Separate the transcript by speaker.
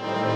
Speaker 1: Música